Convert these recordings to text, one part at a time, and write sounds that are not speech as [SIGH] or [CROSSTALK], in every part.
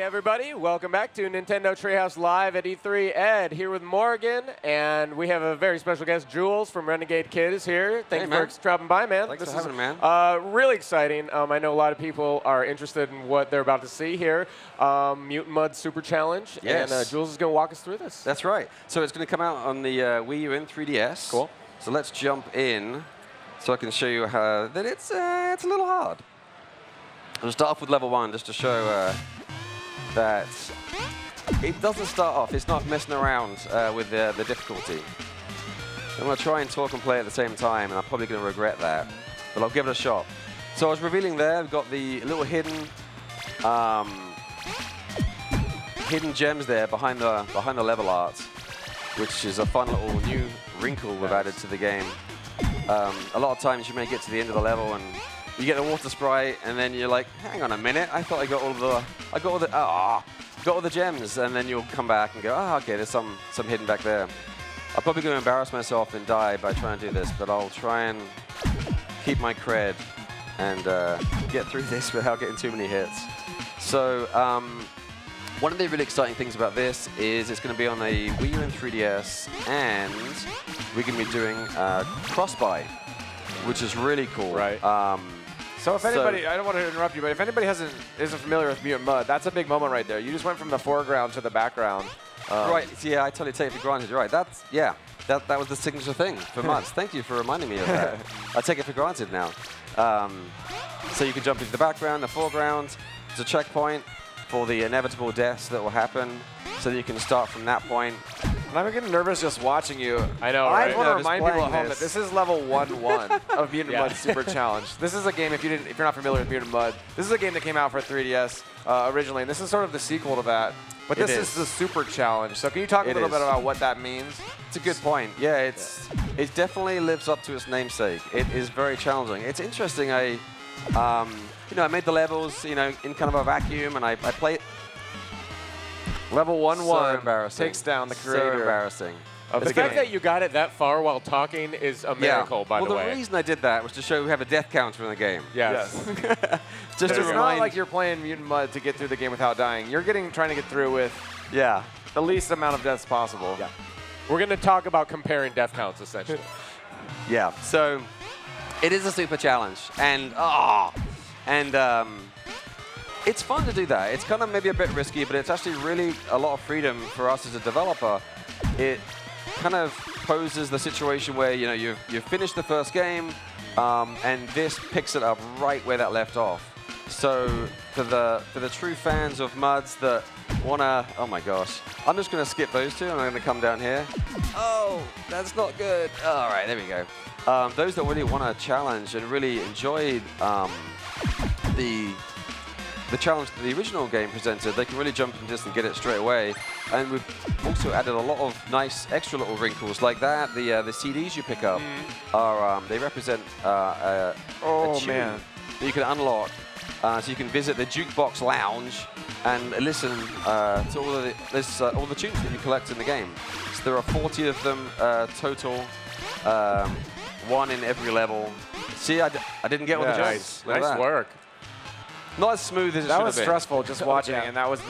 everybody. Welcome back to Nintendo Treehouse Live at E3. Ed here with Morgan, and we have a very special guest, Jules from Renegade Kid is here. Thank Hey, for dropping by, man. Thanks this for is having me, man. Uh, really exciting. Um, I know a lot of people are interested in what they're about to see here. Um, Mutant Mudds Super Challenge. Yes. And uh, Jules is going to walk us through this. That's right. So it's going to come out on the uh, Wii U and 3DS. Cool. So let's jump in so I can show you how that it's, uh, it's a little hard. I'll start off with level one just to show uh, that it doesn't start off. It's not messing around uh, with the, the difficulty. I'm going to try and talk and play at the same time, and I'm probably going to regret that. But I'll give it a shot. So I was revealing there, we've got the little hidden um, hidden gems there behind the behind the level art, which is a fun little new wrinkle we've added to the game. Um, a lot of times you may get to the end of the level and you get the water sprite, and then you're like, "Hang on a minute, I thought I got all the I got all the ah got all the gems," and then you'll come back and go, "Ah, okay, there's some some hidden back there." I'm probably going to embarrass myself and die by trying to do this, but I'll try and keep my cred and uh, get through this [LAUGHS] without getting too many hits. So um, one of the really exciting things about this is it's going to be on the Wii U and 3DS, and we're going to be doing uh, cross-buy, which is really cool. Right. Um, So if So- anybody, I don't want to interrupt you, but if anybody hasn't isn't familiar with Mutant Mudds, that's a big moment right there. You just went from the foreground to the background. Um, right. Yeah, I totally take it for granted. You're right. That's yeah. That that was the signature thing for Mudds. [LAUGHS] Thank you for reminding me of that. [LAUGHS] I take it for granted now. Um, so you can jump into the background, the foreground. It's a checkpoint for the inevitable deaths that will happen, so that you can start from that point. And I'm getting nervous just watching you. I know, I right? want to Nervous remind people at home this. that this is level one one [LAUGHS] of Mutant Yeah. Mudds Super Challenge. This is a game if you didn't, if you're not familiar with Mutant Mudds, this is a game that came out for 3DS uh, originally, and this is sort of the sequel to that. But this is. is. the Super Challenge. So can you talk a It little is. bit about what that means? It's a good point. Yeah, it's it definitely lives up to its namesake. It is very challenging. It's interesting. I, um, you know, I made the levels, you know, in kind of a vacuum, and I, I play it. Level one So one takes down the So creator embarrassing. of the the, fact game. that you got it that far while talking is a miracle, by well, the way. Well, the reason I did that was to show we have a death counter in the game. yes. [LAUGHS] Just to it's not like you're playing Mutant Mudds to get through the game without dying. You're getting trying to get through with yeah. the least amount of deaths possible. Yeah. We're going to talk about comparing death counts, essentially. [LAUGHS] Yeah. So it is a super challenge, and ah, and um, it's fun to do that. It's kind of maybe a bit risky, but it's actually really a lot of freedom for us as a developer. It kind of poses the situation where you know you've you've finished the first game, um, and this picks it up right where that left off. So for the for the true fans of Mudds that wanna, oh my gosh, I'm just gonna skip those two and I'm gonna come down here. Oh, that's not good. All right, there we go. Um, those that really want to challenge and really enjoy um, the the challenge that the original game presented, they can really jump into this and get it straight away. And we've also added a lot of nice extra little wrinkles like that. The uh, the CDs you pick up are um, they represent uh, a, Oh, a man. that you can unlock. Uh, so you can visit the jukebox lounge and listen uh, to all of the there's, uh, all the tunes that you collect in the game. So there are 40 of them uh, total, um, one in every level. See, I, d- I didn't get all the jokes. nice nice work. Not as smooth as it That should was have been. stressful just watching, Yeah. and that was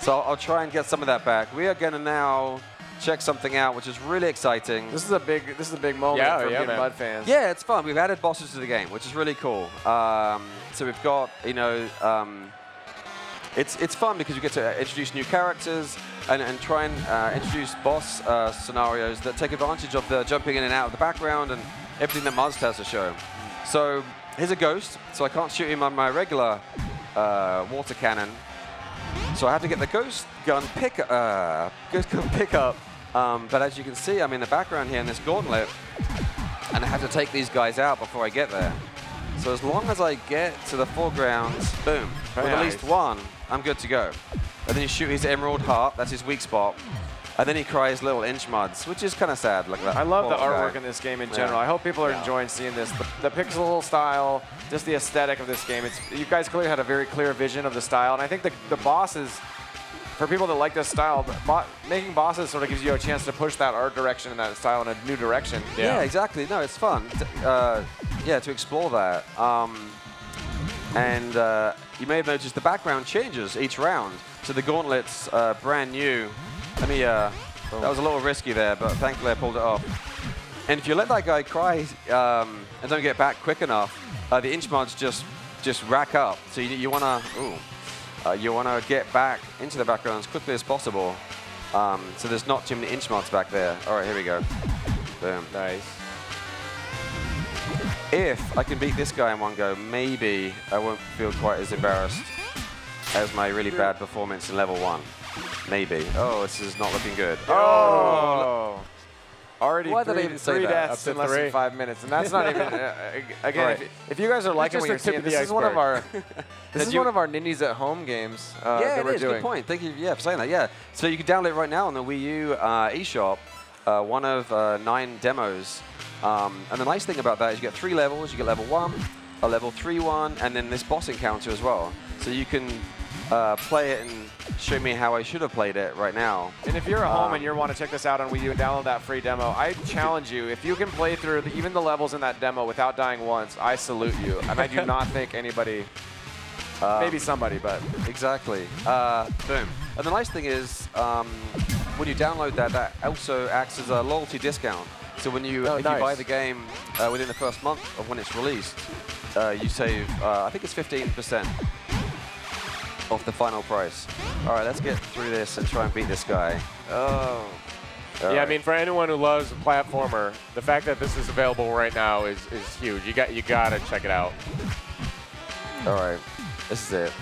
So I'll, I'll try and get some of that back. We are going to now check something out, which is really exciting. this is a big this is a big moment Yeah, for yeah, Mutant man. Mudds fans. Yeah, it's fun. We've added bosses to the game, which is really cool. Um, so we've got, you know, um, it's it's fun because you get to introduce new characters and, and try and uh, introduce boss uh, scenarios that take advantage of the jumping in and out of the background and everything that Mudds has to show. So here's a ghost. So I can't shoot him on my regular uh, water cannon. So I have to get the ghost gun pick uh, ghost gun [LAUGHS] pickup. Um, but as you can see, I'm in the background here in this gauntlet, and I have to take these guys out before I get there. So as long as I get to the foreground, boom, Very with at least one, I'm good to go. And then you shoot his emerald heart, that's his weak spot. And then he cries little inch muds, which is kind of sad. Like that. I love the artwork guy. in this game in Yeah. general. I hope people are Yeah. enjoying seeing this. The, the pixel style, just the aesthetic of this game. It's you guys clearly had a very clear vision of the style, and I think the the bosses, for people that like this style, bo making bosses sort of gives you a chance to push that art direction and that style in a new direction. Yeah, exactly. No, it's fun. t- Uh, yeah, to explore that. Um, And uh, you may have noticed the background changes each round. So the gauntlet's uh, brand new. Let me, uh, that was a little risky there, but thankfully I pulled it off. And if you let that guy cry um, and don't get back quick enough, uh, the inch mods just just rack up. So you, you want to, ooh, uh, you want to get back into the background as quickly as possible. Um, so there's not too many inch mods back there. All right, here we go. Boom. Nice. If I can beat this guy in one go, maybe I won't feel quite as embarrassed as my really bad performance in level one. Maybe. Oh, this is not looking good. Oh. Already Why did I three, even say three that? deaths in less three. than five minutes, and that's not even. [LAUGHS] Uh, again, Right. if, if you guys are liking what you're seeing, this is one of our [LAUGHS] this is one of our Nindies at Home games uh, yeah, that we're is. doing. Good point. Thank you. Yeah, for saying that. Yeah. So you can download it right now on the Wii U uh, eShop. Uh, one of uh, nine demos. Um, and the nice thing about that is you get three levels. You get level one, a level three one, and then this boss encounter as well. So you can uh, play it and show me how I should have played it right now. And if you're at home Um, and you want to check this out on Wii U and download that free demo, I challenge you. If you can play through the, even the levels in that demo without dying once, I salute you. And I do not think anybody, maybe somebody, but Exactly. Uh, boom. And the nice thing is, um, when you download that, that also acts as a loyalty discount. So when you, Oh, if nice. you buy the game uh, within the first month of when it's released, uh, you save, uh, I think it's 15% off the final price. All right, let's get through this and try and beat this guy. oh, All yeah, I mean, for anyone who loves a platformer, the fact that this is available right now is, is huge. You got you gotta check it out. All right, this is it.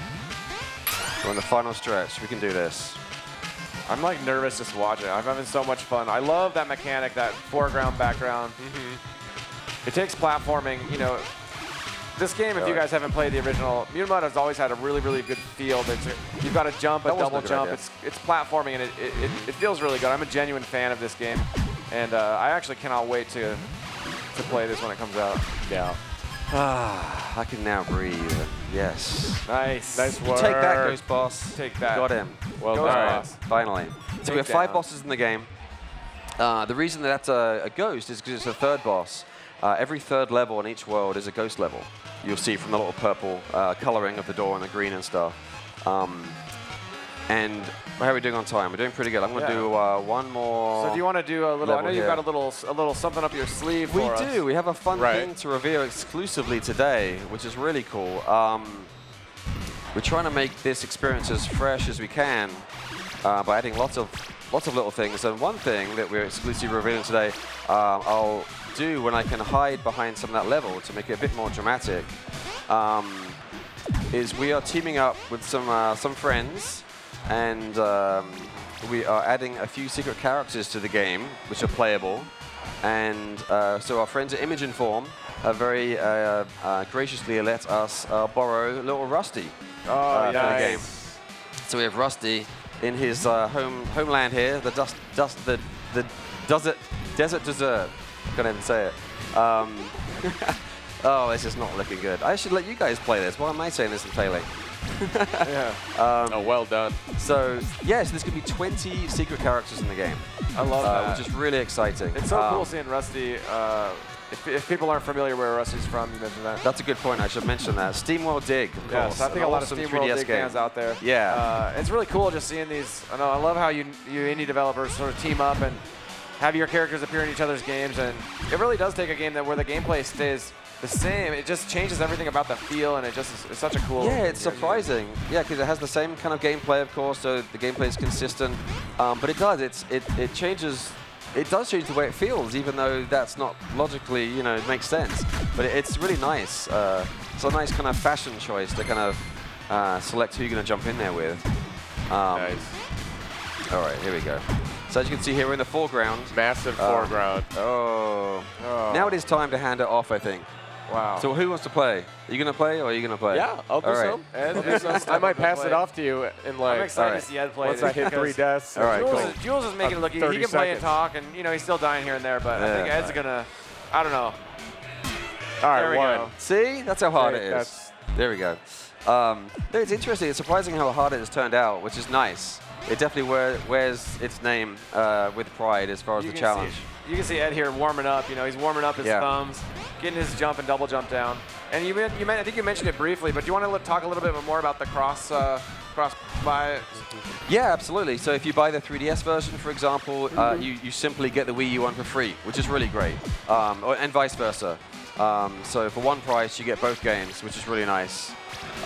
We're on the final stretch. We can do this. I'm like nervous just watching. I'm having so much fun. I love that mechanic, that foreground, background. Mm-hmm. It takes platforming, you know. This game, if you guys haven't played the original, Mudds has always had a really, really good feel. It's you've got to jump, a That double a jump. idea. It's it's platforming, and it, it, it, it feels really good. I'm a genuine fan of this game, and uh, I actually cannot wait to to play this when it comes out. Yeah. Ah, I can now breathe. Yes. Nice. Nice You work. Take that, Ghost Boss. Take that. Got him. Well Ghost done. Boss. Finally. So we have Take five down. bosses in the game. Uh, the reason that that's a, a ghost is because it's a third boss. Uh, every third level in each world is a ghost level. You'll see from the little purple uh, coloring of the door and the green and stuff. Um, and how are we doing on time? We're doing pretty good. I'm going to Yeah. do uh, one more. So do you want to do a little? I know you've here. got a little a little something up your sleeve We for us. do. We have a fun Right. thing to reveal exclusively today, which is really cool. Um, we're trying to make this experience as fresh as we can uh, by adding lots of lots of little things. And one thing that we're exclusively revealing today, um, I'll do when I can hide behind some of that level to make it a bit more dramatic, um, is we are teaming up with some uh, some friends, and um, we are adding a few secret characters to the game, which are playable. And uh, so our friends at Image & Form have very uh, uh, graciously let us uh, borrow little Rusty Oh, uh, for the nice. game. So we have Rusty in his uh, home homeland here, the dust, dust, the the desert, desert dessert. Can't even say it. Um, [LAUGHS] oh, this is not looking good. I should let you guys play this. Why am I saying this and failing? [LAUGHS] Yeah. Oh, well done. So yes, there's going to be 20 secret characters in the game, I love uh, that. which is really exciting. It's so Um, cool seeing Rusty. Uh, if, if people aren't familiar where Rusty's from, you mentioned that. That's a good point. I should mention that. SteamWorld Dig, of Yes, course. I think a lot of awesome SteamWorld Dig game. fans out there. Yeah. Uh, it's really cool just seeing these. I know I love how you you indie developers sort of team up and have your characters appear in each other's games, and it really does take a game that where the gameplay stays the same. It just changes everything about the feel, and it just is, it's such a cool. Yeah, it's surprising. Yeah, because it has the same kind of gameplay, of course, so the gameplay is consistent. Um, but it does. It's it it changes. It does change the way it feels, even though that's not logically, you know, it makes sense. But it, it's really nice. Uh, it's a nice kind of fashion choice to kind of uh, select who you're going to jump in there with. Um, Nice. All right, here we go. So as you can see here, we're in the foreground. Massive Uh, foreground. Oh. Oh. Now it is time to hand it off, I think. Wow. So who wants to play? Are you going to play or are you going to play? Yeah, I'll do All right. some. I'll do do some some. I might stuff. pass it off to you in I'm like excited Alright. to see Ed play once I hit three deaths. All right, Jules, cool. is, Jules is making it look easy. He 30 can play and talk, and you know he's still dying here and there. But I think Yeah. Ed's gonna. I don't know. All right, There we one. go. See? That's how hard Great, it is. That's There we go. Um, no, it's interesting. It's surprising how hard it has turned out, which is nice. It definitely wear, wears its name uh, with pride as far as You the challenge. See, you can see Ed here warming up. You know, he's warming up his Yeah. thumbs, getting his jump and double jump down. And you, you I think you mentioned it briefly, but do you want to talk a little bit more about the cross uh, cross buy? Yeah, absolutely. So if you buy the 3DS version, for example, uh, you, you simply get the Wii U one for free, which is really great, um, or, and vice versa. Um, so for one price, you get both games, which is really nice.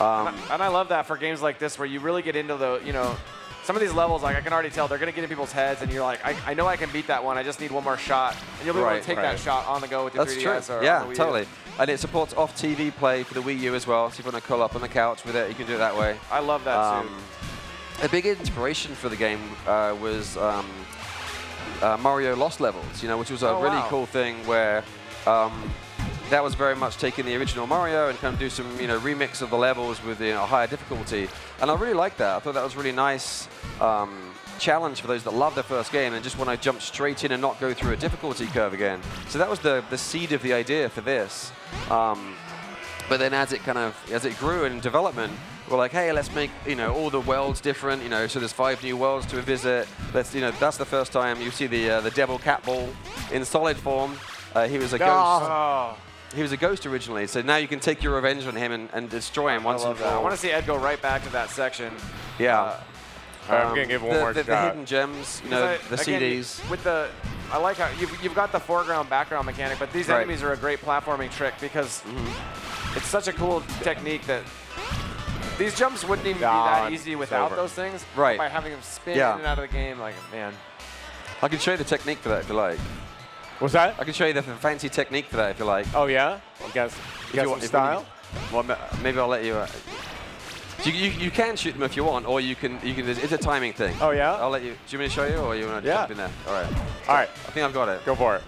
Um, And I love that for games like this where you really get into the, you know, some of these levels, like I can already tell, they're going to get in people's heads, and you're like, I, I know I can beat that one. I just need one more shot, and you'll be able to take right. that shot on the go with your That's 3DS true. or Yeah, on the Wii U. totally. And it supports off-TV play for the Wii U as well. So if you want to curl up on the couch with it, you can do it that way. I love that Um, too. a big inspiration for the game uh, was um, uh, Mario Lost Levels, you know, which was a Oh, really wow. cool thing where um, that was very much taking the original Mario and kind of do some, you know, remix of the levels with you know, higher difficulty. And I really liked that. I thought that was really nice um, challenge for those that love their first game and just want to jump straight in and not go through a difficulty curve again. So that was the, the seed of the idea for this. Um, but then as it kind of as it grew in development, we're like, hey, let's make you know all the worlds different. You know, so there's five new worlds to visit. Let's you know that's the first time you see the uh, the Devil Cat Ball in solid form. Uh, he was a ghost. Oh, He was a ghost originally, so now you can take your revenge on him and, and destroy him I once love and for that. I want to see Ed go right back to that section. yeah. Uh, All right, I'm Um, gonna give one the, more the, the hidden gems, you know, I- the again, CDs. With the, I like how you've, you've got the foreground background mechanic, but these Right. enemies are a great platforming trick because Mm-hmm. it's such a cool technique that these jumps wouldn't even Nah, be that easy without those things. Right. By having them spin Yeah. in and out of the game, like man. I can show you the technique for that if you like. What's that? I can show you the fancy technique for that if you like. Oh yeah. You guys, you got you want- style? Well, maybe I'll let you. Uh, you, you, you can shoot them if you want, or you can you can. It's a timing thing. Oh yeah. I'll let you. Do you want me to show you, or you want to Yeah. jump in there? All right. All right, I think I've got it. go for it.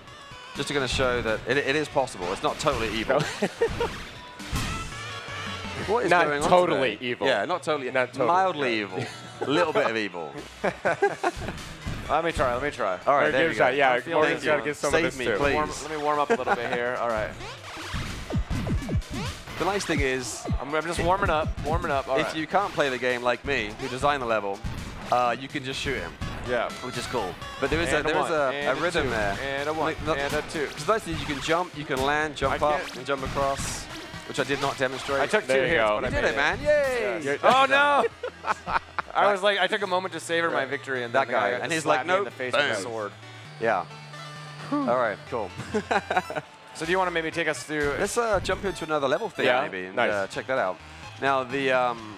Just going to kind of show that it, it is possible. It's not totally evil. [LAUGHS] what is Not going on totally today? evil. Yeah, not totally. Not totally, Mildly evil. A [LAUGHS] little bit of evil. [LAUGHS] Let me try. Let me try. All right, Or there give we a go. shot. Yeah, I'm feeling Morgan's this got to get some Save of this me, too. please. Warm, let me warm up a little bit here. All right. [LAUGHS] The nice thing is, I'm, I'm just warming up. Warming up. All if right. you can't play the game like me, who designed the level, uh, you can just shoot him, yeah. which is cool. But there is And a, there is one, a, and a rhythm two, there. And a one. Like, not- and a two. Because nice thing is you can jump, you can land, jump I up, can't- and jump across, which I did not demonstrate. I took There two you hits, go. but You I did it, man! Yay! You're- Oh no! [LAUGHS] I was like, I took a moment to savor my victory, and That guy, and he's like, me in the face boom. with a sword. Yeah. All right, cool. [LAUGHS] So do you want to maybe take us through? Let's uh, jump into another level thing, Yeah, maybe, and nice. uh, check that out. Now, the um,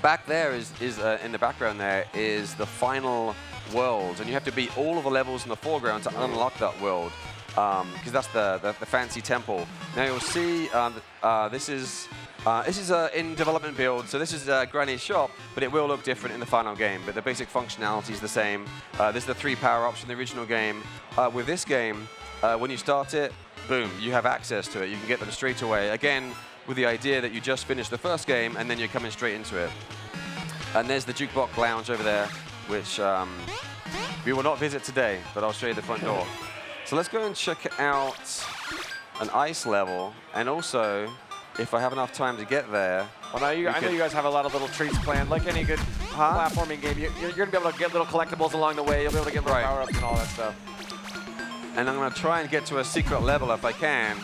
back there is, is uh, in the background there is the final world, and you have to beat all of the levels in the foreground to unlock that world, because that's the, the, the fancy temple. Now you'll see um, uh, this is uh, this is uh, in development build, so this is uh, Granny's shop, but it will look different in the final game. But the basic functionality is the same. Uh, this is the three power-ups from the original game. Uh, with this game, uh, when you start it, boom, you have access to it. You can get them straight away. Again, with the idea that you just finished the first game and then you're coming straight into it. And there's the jukebox lounge over there, which um, we will not visit today, but I'll show you the front door. So let's go and check out an ice level, and also, if I have enough time to get there, well, now you, I know you guys have a lot of little treats planned. Like any good Huh? platforming game, you, you're, going to be able to get little collectibles along the way. You'll be able to get little Right. power-ups and all that stuff. and I'm going to try and get to a secret level if I can,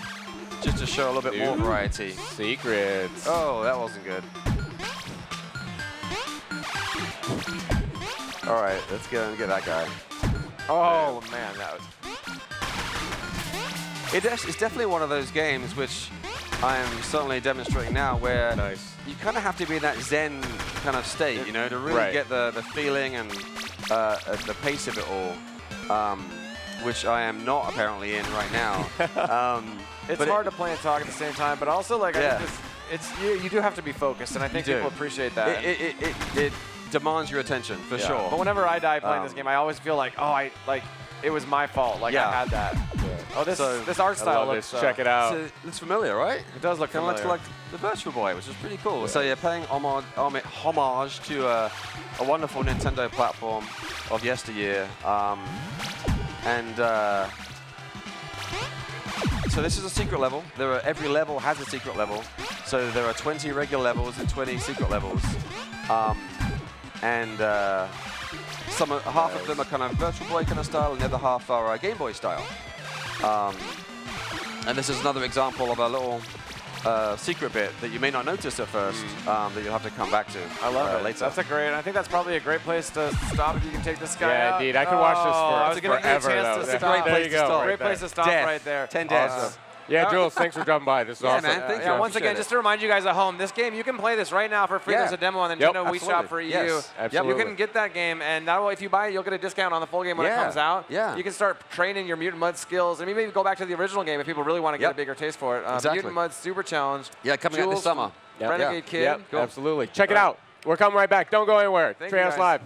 just to show a little bit more variety. Secrets. Oh, that wasn't good. All right, let's go and get that guy. Oh man, that was. It is, it's definitely one of those games which I am certainly demonstrating now where Nice. you kind of have to be in that zen kind of state, you know, to really Right. get the, the feeling and uh, uh, the pace of it all, um, which I am not apparently in right now. [LAUGHS] um, It's but it- hard to play and talk at the same time, but also like Yeah. I think this, it's you, you do have to be focused, and I think people appreciate that. It, it, it, it, demands your attention, for Yeah. sure. But whenever I die playing this Um, game, I always feel like, oh, I like it was my fault. Like Yeah. I had that. Oh, this So, this art style love looks. this. uh, Check it out. So it looks familiar, right? It does look Kind of familiar. looks like the Virtual Boy, which is pretty cool. So you're paying homage, homage, homage to a, a wonderful Nintendo platform of yesteryear. Um, and uh, so this is a secret level. There are every level has a secret level. So there are 20 regular levels and 20 secret levels, um, and uh, some half of them are kind of Virtual Boy kind of style, and the other half are uh, Game Boy style. Um, and this is another example of a little uh, secret bit that you may not notice at first, um, that you'll have to come back to. Mm. I love uh, it. later. That's a great. I think that's probably a great place to stop if you can take this guy Yeah, out. indeed. I could watch this Oh, for I was you a forever, chance though. That's a great place to start. Great place to stop Death. right there. 10 deaths. Awesome. Yeah, Yeah. Jules, thanks for dropping by. This is Yeah, awesome. man, thank you. yeah, once again, appreciate just to remind you guys at home, this game you can play this right now for free. Yeah. There's a demo on Yep, Nintendo Wii. Shop for Yes. you. Yep. Absolutely. You can get that game, and that way, if you buy it, you'll get a discount on the full game when Yeah. it comes out. Yeah. You can start training your Mutant Mudds skills, and maybe go back to the original game if people really want to get Yep. a bigger taste for it. Uh, Exactly. Mutant Mudds Super Challenge. Yeah, coming out this summer. from Renegade Kid. Yep, Cool. absolutely. Check it All right. out. We're coming right back. Don't go anywhere. Thank you, Treehouse guys. Live.